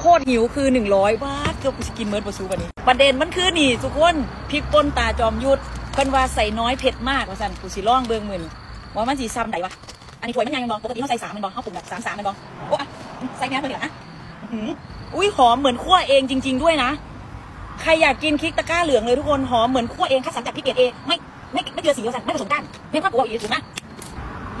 โคตรหิวคือหนึ่งร้อยบาทเกือบกูจะกินเมิร์ดบะซูวันนี้ ประเด็นมันคือนี่ทุกคนพริกป่นตาจอมยุทธเพิ่นว่าใส่น้อยเผ็ดมากว่าสันกูสิลองเบิ่งมือนว่ามันสิซ้ำไหนวะอันนี้ถวยมันยังมันบอกปกติเขาใส่สามมันบอกเขาปรุงแบบสามสามมันบอกโอ้อะใส่แค่เพื่อนเดี๋ยนะอื้อหืออุ้ยหอมเหมือนคั่วเองจริง ๆ ด้วยนะใครอยากกินพริกตะกร้าเหลืองเลยทุกคนหอมเหมือนคั่วเองคัดสรรจากพริกเกรดเอไม่ไม่ไม่เจอสีว่าสันไม่ผสมกันไม่พักกูเอาอีกถูกไหม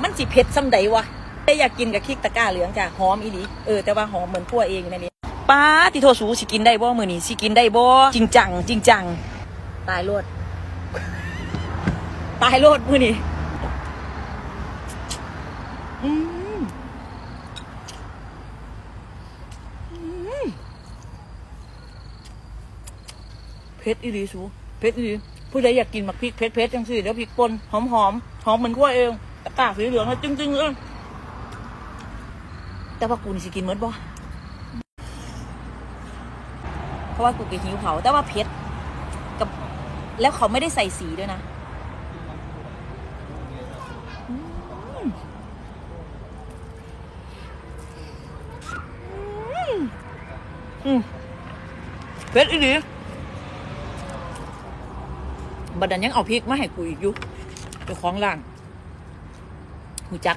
มันสิเผ็ดซ้ำใดวะแต่อยากกินกับพริกตะกร้าเหลืองจ้ะหอมอีหลีเออแต่ว่าหอมเหมือนคั่วเองอยู่ในนี้ ป้าติโทสูสิกินได้บ่มือนี้สิกินได้บ่จริงจังจริงจังตายโลดตายโลดมือนี้อืมอืมเผ็ดอีหลีสูเผ็ดอีหลีผู้ใดอยากกินหมักพริกเผ็ดเผ็ดจังสิเดี๋ยวพริกป่นหอมหอมหอมเหมือนขั้วเองตะกาสีเหลืองแล้วจึ้งจึ้งๆเลยแต่ว่ากูนี่สิกินเหมือนบ่ เพ ราะว่ากูก็หิวเขาแต่ว่าเพชรกับแล้วเขาไม่ได้ใส่สีด้วยนะอืมเพชรอีหลีบัดนั้นยังเอาพริกมาให้กูอีกอยู่เจ้าของร้านหูจัก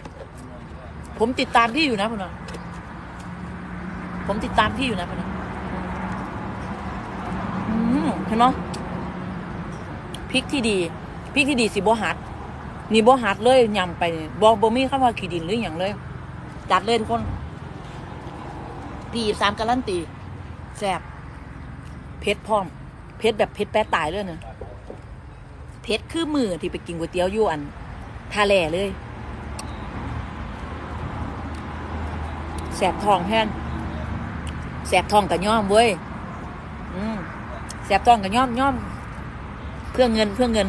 ผมติดตามพี่อยู่นะพ่อนผมติดตามพี่อยู่นะพ่อน เห็นไหมพริกที่ดีพริกที่ดีสิบ่หัดนี่บ่หัดเลยยำไปบ่บ่มีคำว่าขี้ดินหรืออย่างเลย จัดเลยทุกคนพี่สามการันตีแซ่บเผ็ดพร้อมเผ็ดแบบเผ็ดแปะตายเลยเนอะเผ็ดคือมือที่ไปกินก๋วยเตี๋ยวยู่อันทาแหล่เลยแสบทองแห้งแสบทองกับย่อมเว้ย อืม แสบต้องกับย่อมย่อมเพื่อเงินเพื่อเงิน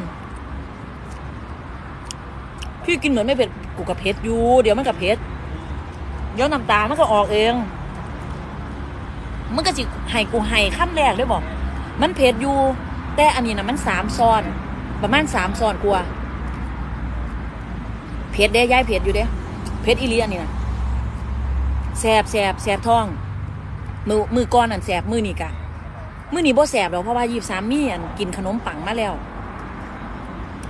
พี่กินเหมือนไม่เผ็ดกูกับเผ็ดอยู่ เดี๋ยวมันกับเผ็ดเดี๋ยวน้ำตามันก็ออกเอง มันก็สิให้กูให้ขั้นแรกเลยบอก มันเผ็ดอยู่ แต่อันนี้นะมันสามซ้อน ประมาณสามซ้อนกว่าเผ็ดเด้ย้ายเผ็ดอยู่เด้เผ็ดอีเลียนนี่นะแสบแสบแสบท้อง มือมือก้อนนั่นแสบมือนี่กะ มื้อนี้บ่แสบหรอกเพราะว่ายีบสามมีอันกินขนมปังมาแล้ว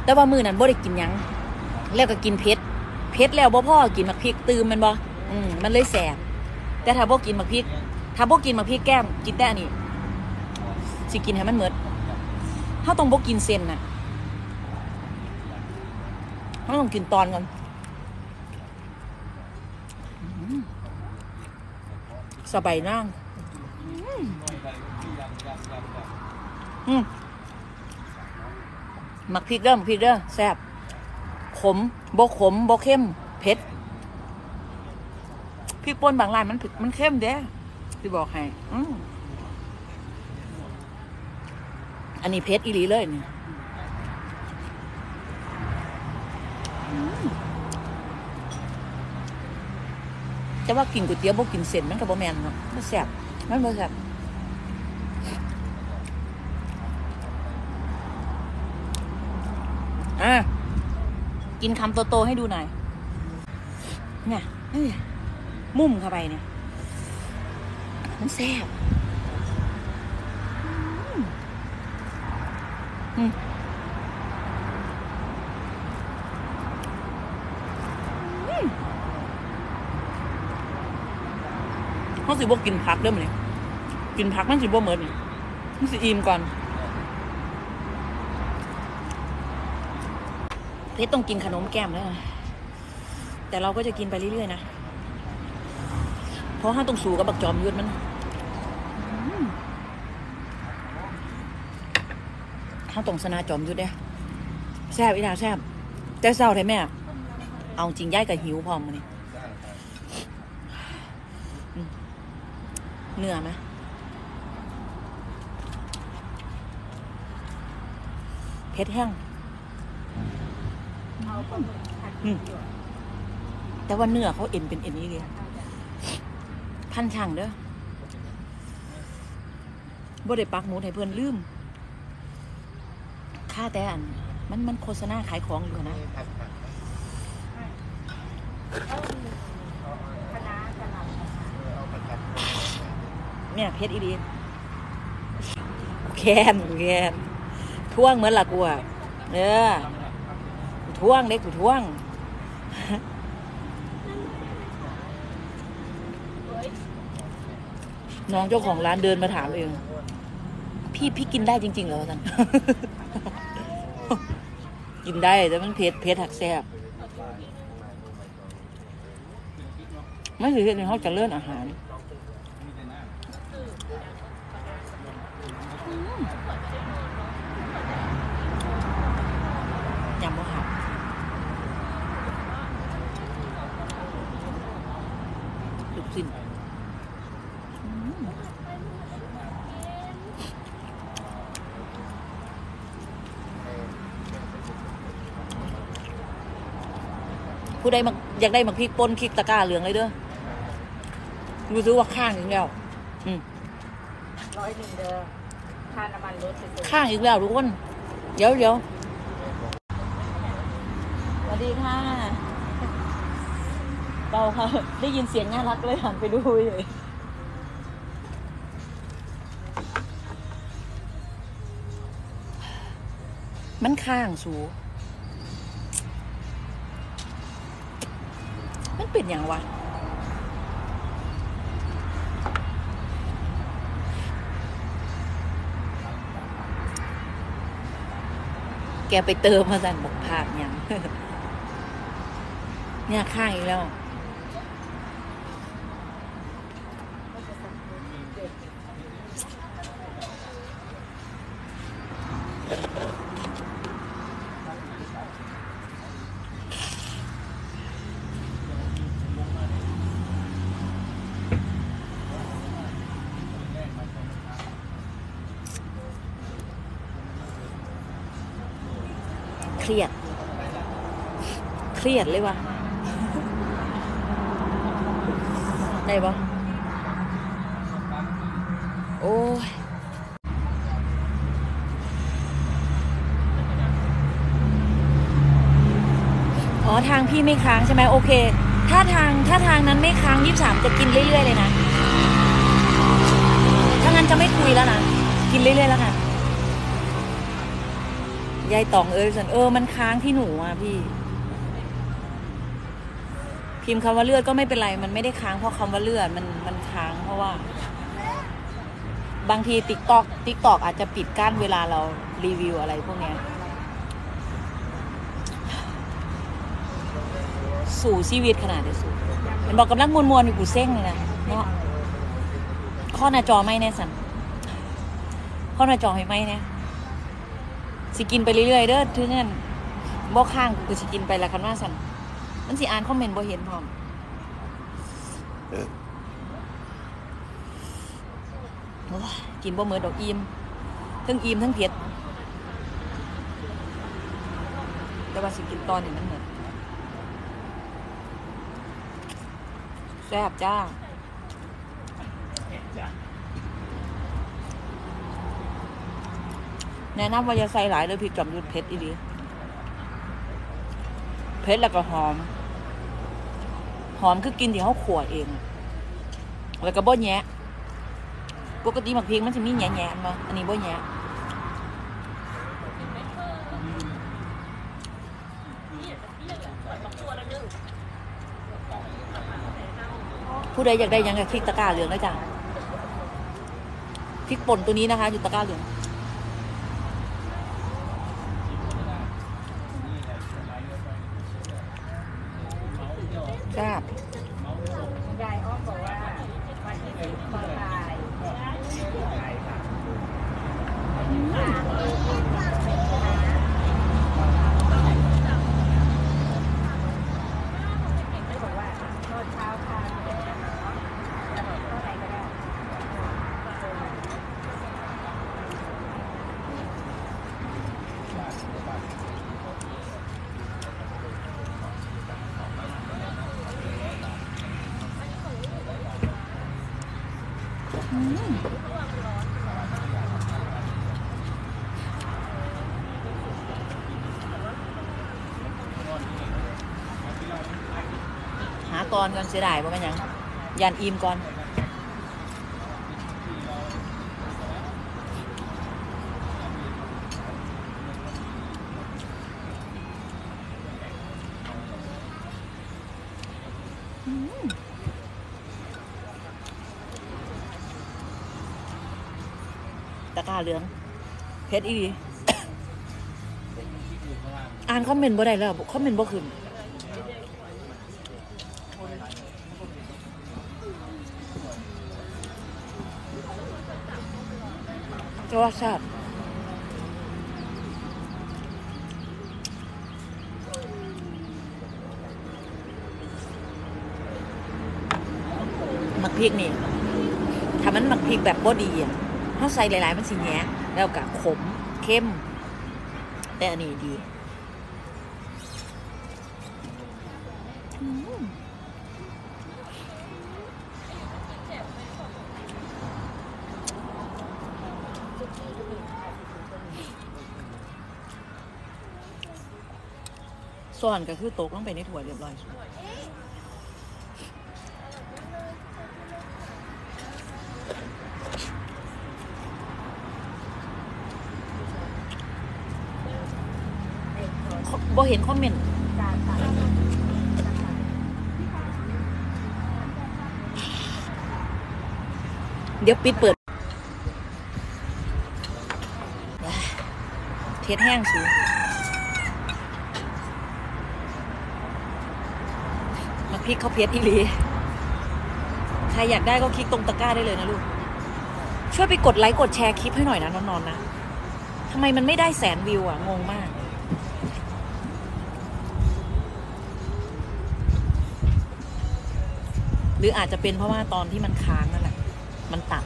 แต่ว่ามื้อนั้นบ่ได้กินหยัง แล้วก็กินเผ็ดเผ็ดแล้วบ่พอกินมักพริกตื่มมันบ่อืมมันเลยแสบ แต่ถ้าบ่กินมักพริก ถ้าบ่กินมักพริกแก้มกินแต่อันนี้สิกินให้มันเหมดเฮาต้องบ่กินเส้นน่ะเฮาต้องกินตอนก่อนสบายนั่ง อืมหมักพริกเด้อหมักพริกเด้อแซ่บขมบ่ขมบ่เข้มเผ็ดพริกป่นบางร้านมันเผ็ดมันเข้มเด้ที่บอกให้อืมอันนี้เผ็ดอีหลีเลยเนี่อืมแต่ว่ากินก๋วยเตี๋ยวบ่กินเส้นมันก็บ่แม่นเนาะมันแซ่บมันบ่แซ่บ อะกินคำโตๆให้ดูหน่อย เนี่ยเอ้ยมุ่มเข้าไปเนี่ย มันแซ่บอืมอืมอืมเขาสิบ่กินผักเด้อมันนี่กินผักมันสิบ่เหมือนนี่มันสิอิ่มก่อน เพชรต้องกินขนมแก้มแล้วนะแต่เราก็จะกินไปเรื่อยๆนะ เพราะห้าต้องสู่กับบักจอมยุทธมันห้าต้องสนาจอมยุทธเด้แซ่บอีดาแซ่บแต่เศร้าไทยแม่ เอาจริงย่ายกับหิวพร้อมมันนี่อืมเนื้อไหมเพชรแห้ง แต่ว่าเนื้อเขาเอ็นเป็นเอ็นนี่เลยพันช่างเด้อบ่ได้ปักหมุดให้เพื่อนลืม ค่าแต่อัน มันมันโฆษณาขายของอยู่นะคณะกะหล่ำเนี่ยเพชรอีดีแคนแคนท่วงเหมือนละกูอะเออกู ท่วงเด็กกูท่วงน้องเจ้าของร้านเดินมาถามเอง พี่พี่กินได้จริง ๆ เหรอท่านกินได้แต่มันเผ็ดเผ็ดหักแซ่บไม่ถือเห็นเขาจะเลื่อนอาหารอืมยำมะขามลูกชิ้นอืม ผู้ใดมักอยากได้มักพริกป่นคลิกตะกร้าเหลืองเลยเด้อรู้สึกว่าข้างอีกแล้ว อืมร้อยหนึ่งเด้อค่าน้ำมันรถสุดข้างอีกแล้วทุกคนเดี๋ยวเดี๋ยวสวัสดีค่ะเบาค่ะได้ยินเสียงน่ารักเลยหันไปดูเลยมันข้างสูมั เป็นอย่างวะแกไปเติมมาสั่นบอกภาพยังเนี่ยข้างอีกแล้ว เครียด เครียดเลยวะได้ปะโอ้ยอ๋อทางพี่ไม่ค้างใช่ไหมโอเค ถ้าทางถ้าทางนั้นไม่ค้างยี่สามจะกินเรื่อยๆเลยนะ ถ้างั้นจะไม่คุยแล้วนะ กินเรื่อยๆแล้วกัน ยายตองเอ้ยสันเออมันค้างที่หนูอะพี่ พิมพ์คำว่าเลือดก็ไม่เป็นไร มันไม่ได้ค้างเพราะคำว่าเลือดมันมันค้างเพราะว่า บางทีติ๊กตอกติ๊กตอกอาจจะปิดกั้นเวลาเรารีวิวอะไรพวกเนี้ย สู่ชีวิตขนาดเดียวสู่เห็นบอกกำลังมวนมวนอยู่กูเส้งเลยนะเนาะข้อหน้าจอไม่แน่สันข้อหน้าจอให้ไม่แน่ สิกินไปเรื่อยๆเด้อถึงงั้นบ่ข้างกูสิกินไปละคันว่าสันมันสิอ่านคอมเมนต์บ่เห็นพร้อมกินบ่เหมือนดอกอิ่มทั้งอิ่มทั้งเผ็ดแต่ว่าสิกินตอนนี้มันเหมือนแซ่บจ้า แนะนำว่าอย่าใส่หลายเลยพริกจอมยุทธเผ็ดอีดีเผ็ดแล้วก็หอม หอมคือกินที่เขาขั่วเอง แล้วก็บ่แยะปกติหมักพริกมันจะมีแง่ๆมาอันนี้บ่แยะผู้ใดอยากได้ยังกับพริกตะกร้าเหลืองนะจ๊ะพริกป่นตัวนี้นะคะ อยู่ตะกร้าเหลือง แซ่บ ๆยายอ้อมบอกว่าวันที่สิบเปิดขายไม่บอกว่าตอนเช้าทานเนาะจะบอกเท่าไหร่ก็ได้ หาตอนก่อนเสียดายบ่แม่นยังยันอิ่มก่อน ตะกร้าเหลืองเผ็ดอีหลีอ่านคอมเมนต์บ่ได้แล้วคอมเมนต์บ่ขึ้นจะว่าแซ่บมักพริกนี่ถ้ามันมักพริกแบบบ่ดีอะ ถ้าใส่หลายๆ มันสิแย่แล้วก็ขมเข้ม แต่อันนี้ดีส่วนก็คือตกลงไปในถั่วเรียบร้อย บ่เห็นคอมเมนต์เดี๋ยวปิดเปิด เทสแห้งสูมาพริกเขาเพชรอีลีใครอยากได้ก็คลิกตรงตะกร้าได้เลยนะลูก ช่วยไปกดไลค์กดแชร์คลิปให้หน่อยนะนอนๆนะทำไมมันไม่ได้แสนวิวอะงงมาก รืออาจจะเป็นเพราะว่าตอนที่มันค้างนั่นแหละมันตัด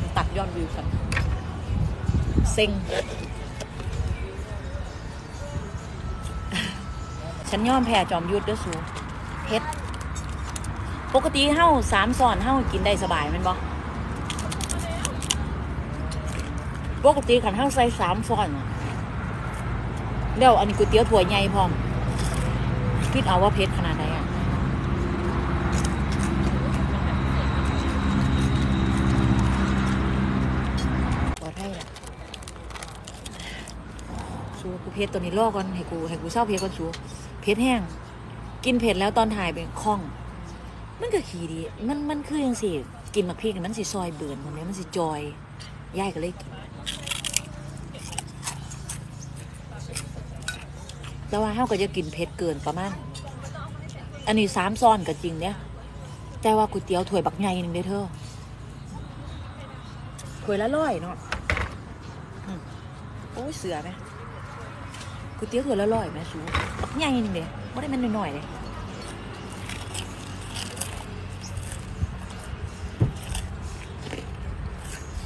มันตัดยอดวิวกันเซ็งฉันยอมแพ้จอมยุทธด้วยสูเฮ็ดปกติเฮ้าสามซอนเฮ้ากินได้สบายมันบ่ปกติขันเฮ้าใส่สามซอนอะแล้วอันนี้ก๋วยเตี๋ยวถั่วใหญ่พร้อมคิดเอาว่าเผ็ดขนาดไหนอะ ปลอดภัยแหละสูกูเพ ชรตัวนี้ลอกก่อนให้กูให้กูเศร้าเพชรก่อนสูเพชรแห้ง กินเผ็ดแล้วตอนถ่ายเป็นคล่อง มันก็ขี่ดี มันมันคือยังสิกินมักพริกมันสิซอยเบื่อนมันนี้มันสิจอยย่ายก็เลยกินแต่ว่าเฮาก็จะกินเผ็ดเกินประมาณอันนี้สามซ้อนก็จริงเนี่ยแต่ว่าก๋วยเตี๋ยวถ้วยบักใหญ่หนึ่งเด้อเธอถ้วยละร้อยเนาะโอ้ยเสือไหม ก๋วยเตี๋ยวถ้วละร้อยไหมสูใหญ่นึงเดียไม่ได้มันหน้อยๆเลย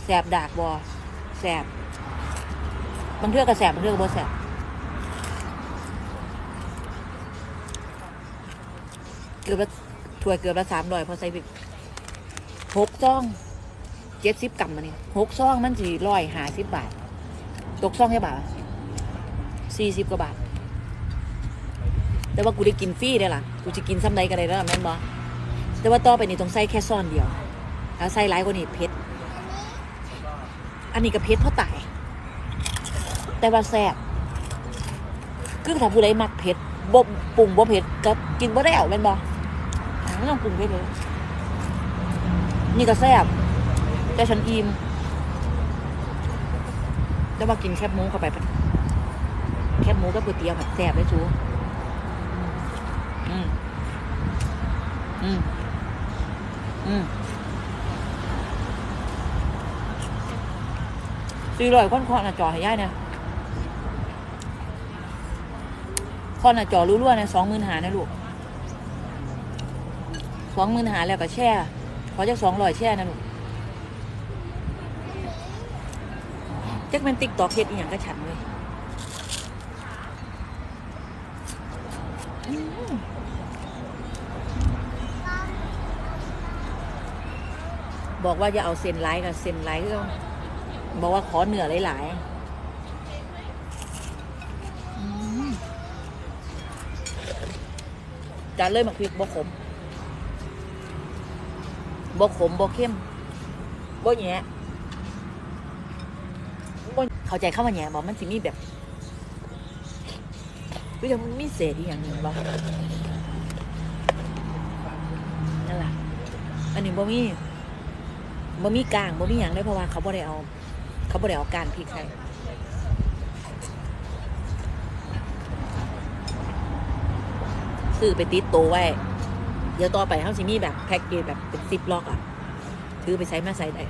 แสบดากบอแสบบางเทือกก็แสบบางเทือกก็บ่แสบเกือบละถ้วยเกือบละสามร้อยพอใส่พริกหกจ้องเจ็ดสิบกรัมมาเนี่หกซองมันสี่ร้อยห้าสิบบาท ตกซองแค่บาท สี่สิบกว่าบาท แต่ว่ากูได้กินฟรีได้ล่ะ กูจะกินซ้ำใดก็ได้แล้วแม่นบอแต่ว่าต่อไปนี่ต้องใส่แค่ซ่อนเดียวแล้วใส่หลายกว่านี้เผ็ดอันนี้ก็เผ็ดเพราะตาย แต่ว่าแซ่บคือถ้าผู้ใดมักเผ็ดบ่ปรุงบ่เผ็ดก็กินบ่ได้เอาแม่นบอไม่ต้องปรุงเผ็ดเลย นี่ก็แซ่บแต่ฉันอิ่มแต่ว่ากินแคบหมูเข้าไป มูกับก๋วยเตี๋ยวผัดแซ่บเลยจูอืมอืมอืมสี่ร้อยค้อนคอหน้าจอให้ย่ายเนี่ยคอหน้าจอรั่วๆเนี่ยสองหมื่นหานะลูกสองหมื่นหาแล้วก็แช่ขอจากสองร้อยแช่นะลูกจักแมันติ๊กตอกเฮ็ดอีหยังก็ฉันเลยอืม บอกว่าจะเอาเส้นไลท์กับเส้นไลท์ก็บอกว่าขอเหนือหลายๆจานเลยหมักพริกบ่ขมบ่ขมบ่เข้มบ่แหยเข้าใจเข้ามาแย่บอกมันสิมีแบบ วิธีมันมีเศษอีกอย่างหนึ่งบ่นั่นแหละอันนี้บ่มีบ่มีกลางบ่มีหยังเลยเพราะว่าเขาบ่ได้เอา เขาบ่ได้เอาการพริกให้ซื้อไปติดโตไว้ เดี๋ยวต่อไปเขาสิมีแบบแพ็กเกจแบบเป็นซิปล็อกอะ ถือไปใช้มาใส่ได้